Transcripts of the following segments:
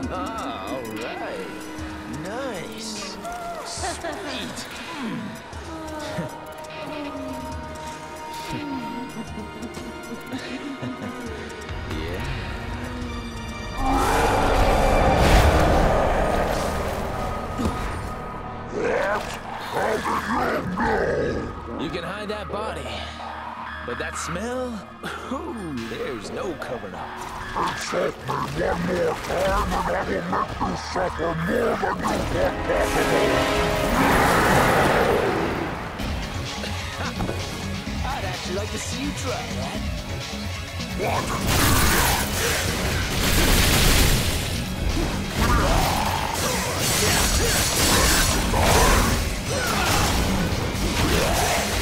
Ah, all right. Nice. Sweet. You can hide that body. But that smell? Ooh, there's no covering up insult me one more time and I will make you suffer more than you thought possible. I'd actually like to see you try. What? Yeah.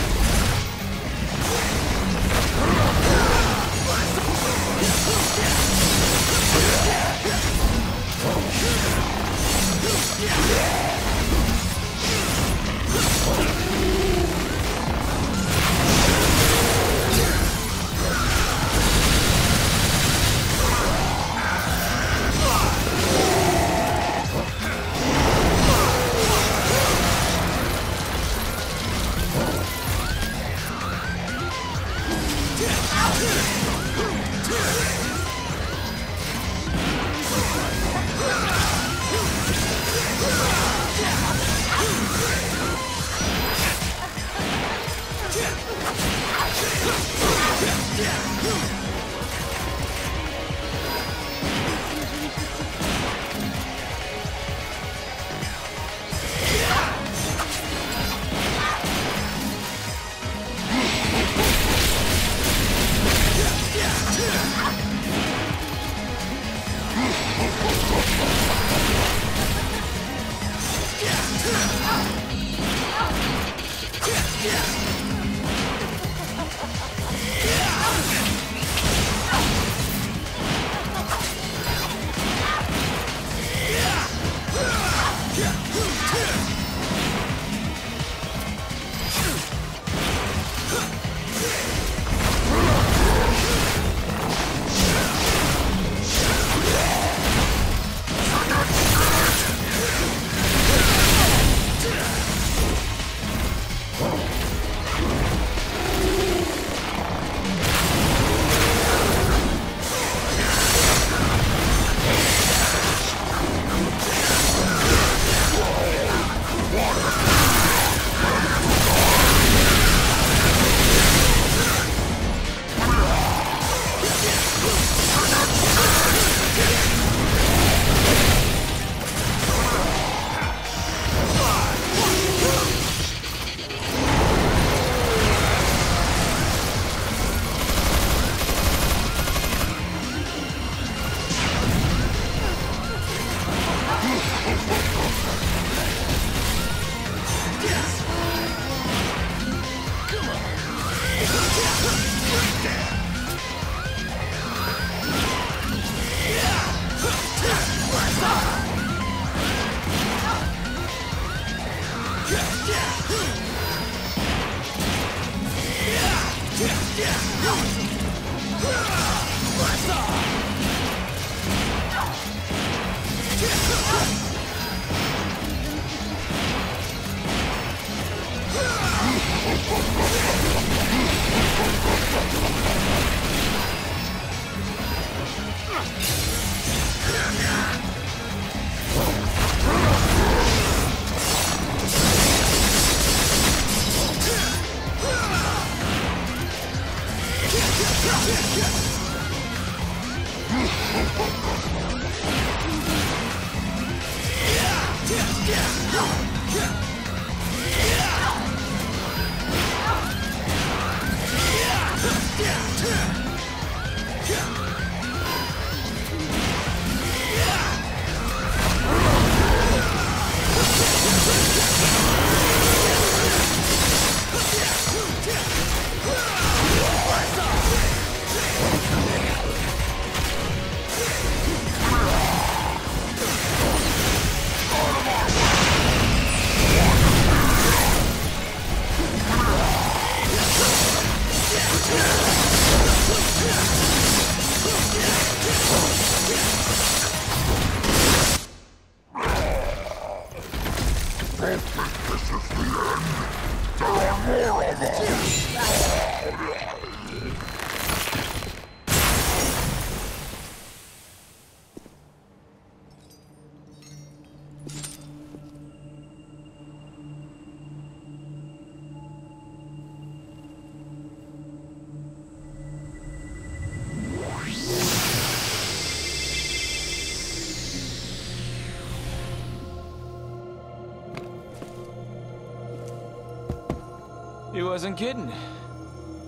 Wasn't kidding.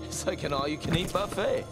It's like an all-you-can-eat buffet.